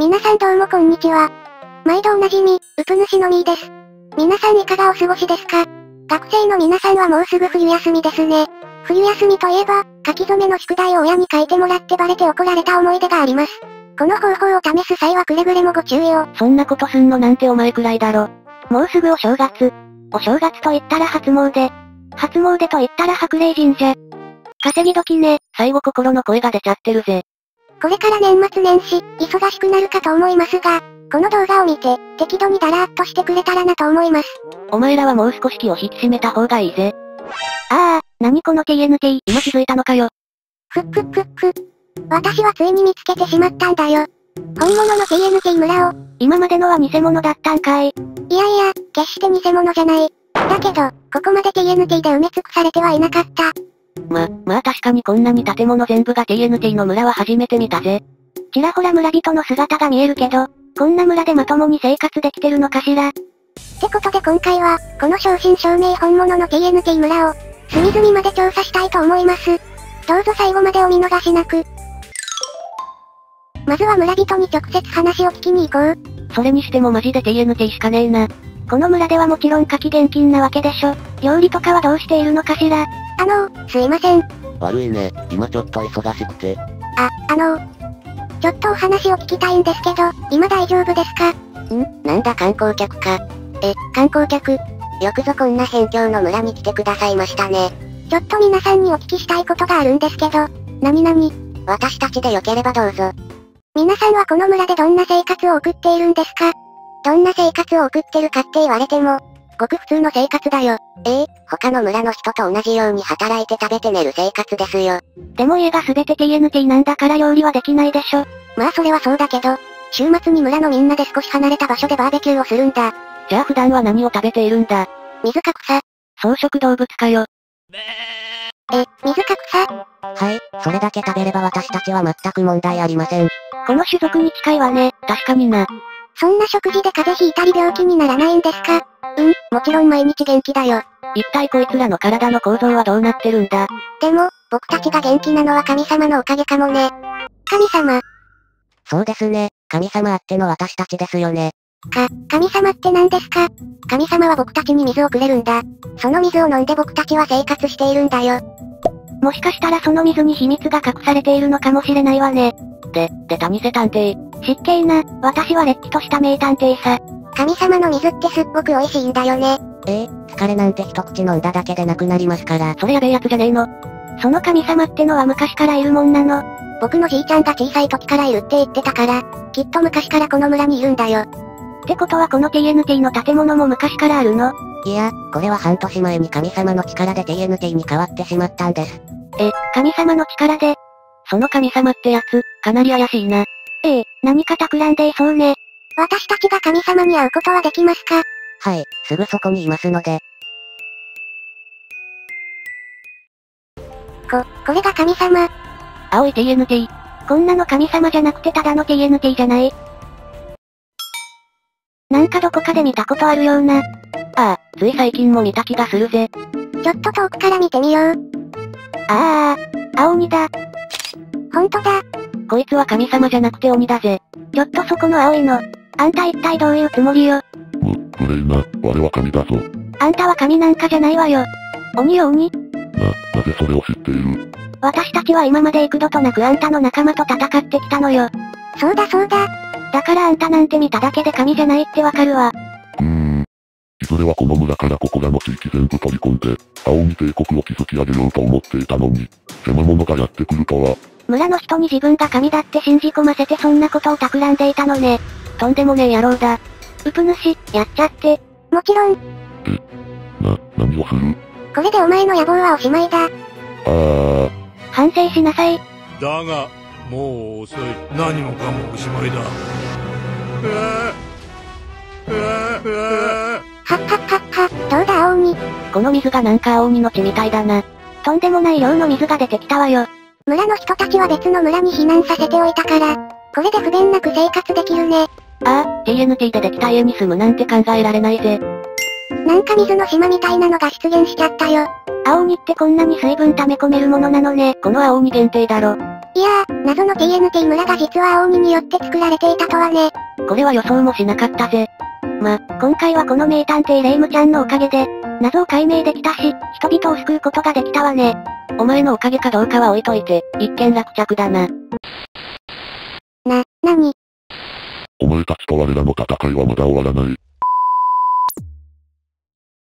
皆さんどうもこんにちは。毎度おなじみ、うぷ主のみーです。皆さんいかがお過ごしですか？学生の皆さんはもうすぐ冬休みですね。冬休みといえば、書き初めの宿題を親に書いてもらってバレて怒られた思い出があります。この方法を試す際はくれぐれもご注意を。そんなことすんのなんてお前くらいだろ。もうすぐお正月。お正月と言ったら初詣。初詣と言ったら白霊神社。稼ぎ時ね、最後心の声が出ちゃってるぜ。これから年末年始、忙しくなるかと思いますが、この動画を見て、適度にだらーっとしてくれたらなと思います。お前らはもう少し気を引き締めた方がいいぜ。ああ、何この TNT、今気づいたのかよ。ふっふっふっふ。私はついに見つけてしまったんだよ。本物の TNT 村を。今までのは偽物だったんかい。いやいや、決して偽物じゃない。だけど、ここまで TNT で埋め尽くされてはいなかった。ま、まあ確かにこんなに建物全部が TNT の村は初めて見たぜ。ちらほら村人の姿が見えるけど、こんな村でまともに生活できてるのかしら。ってことで今回は、この正真正銘本物の TNT 村を、隅々まで調査したいと思います。どうぞ最後までお見逃しなく。まずは村人に直接話を聞きに行こう。それにしてもマジで TNT しかねえな。この村ではもちろん夏季現金なわけでしょ。料理とかはどうしているのかしら。あのー、すいません。悪いね、今ちょっと忙しくて。あ、あのー、ちょっとお話を聞きたいんですけど、今大丈夫ですか？ん？なんだ観光客か。え、観光客。よくぞこんな辺境の村に来てくださいましたね。ちょっと皆さんにお聞きしたいことがあるんですけど、なになに私たちでよければどうぞ。皆さんはこの村でどんな生活を送っているんですか？どんな生活を送ってるかって言われても、ごく普通の生活だよ。ええ他の村の人と同じように働いて食べて寝る生活ですよ。でも家がすべて TNT なんだから料理はできないでしょ。まあそれはそうだけど、週末に村のみんなで少し離れた場所でバーベキューをするんだ。じゃあ普段は何を食べているんだ？水か草。草食動物かよ。え、水か草はい、それだけ食べれば私たちは全く問題ありません。この種族に近いわね。確かにな。そんな食事で風邪ひいたり病気にならないんですか？うん、もちろん毎日元気だよ。一体こいつらの体の構造はどうなってるんだ？でも、僕たちが元気なのは神様のおかげかもね。神様。そうですね、神様あっての私たちですよね。か、神様って何ですか？神様は僕たちに水をくれるんだ。その水を飲んで僕たちは生活しているんだよ。もしかしたらその水に秘密が隠されているのかもしれないわね。で、で、谷瀬探偵。失敬な、私はれっきとした名探偵さ。神様の水ってすっごく美味しいんだよね。ええ疲れなんて一口飲んだだけでなくなりますから。それやべえやつじゃねえの。その神様ってのは昔からいるもんなの。僕のじいちゃんが小さい時からいるって言ってたから、きっと昔からこの村にいるんだよ。ってことはこの TNT の建物も昔からあるのいや、これは半年前に神様の力で TNT に変わってしまったんです。え、神様の力でその神様ってやつ、かなり怪しいな。ええ、何か企んでいそうね。私たちが神様に会うことはできますか？はい、すぐそこにいますので。こ、これが神様。青い TNT。こんなの神様じゃなくてただの TNT じゃない？なんかどこかで見たことあるような。ああ、つい最近も見た気がするぜ。ちょっと遠くから見てみよう。ああ、青鬼だ。ほんとだ。こいつは神様じゃなくて鬼だぜ。ちょっとそこの青いの。あんた一体どういうつもりよ？む、無礼な、我は神だぞ。あんたは神なんかじゃないわよ。鬼よ鬼。な、なぜそれを知っている？私たちは今まで幾度となくあんたの仲間と戦ってきたのよ。そうだそうだ。だからあんたなんて見ただけで神じゃないってわかるわ。うーん。いずれはこの村からここらの地域全部取り込んで、青鬼帝国を築き上げようと思っていたのに、邪魔者がやってくるとは、村の人に自分が神だって信じ込ませてそんなことを企んでいたのね。とんでもねえ野郎だ。うぷ主、やっちゃって。もちろん、な、何をする？これでお前の野望はおしまいだ。あー、反省しなさい。だが、もう遅い。何もかもおしまいだ。うわうわうわはっはっはっは、どうだ青鬼？この水がなんか青鬼の血みたいだな。とんでもない量の水が出てきたわよ。村の人たちは別の村に避難させておいたから、これで不便なく生活できるね。ああ、TNT でできた家に住むなんて考えられないぜ。なんか水の島みたいなのが出現しちゃったよ。青鬼ってこんなに水分溜め込めるものなのね。この青鬼限定だろ。いやー、謎の TNT 村が実は青鬼によって作られていたとはね。これは予想もしなかったぜ。ま、今回はこの名探偵レイムちゃんのおかげで、謎を解明できたし、人々を救うことができたわね。お前のおかげかどうかは置いといて、一件落着だな。な、なにお前たちと我らの戦いはまだ終わらない。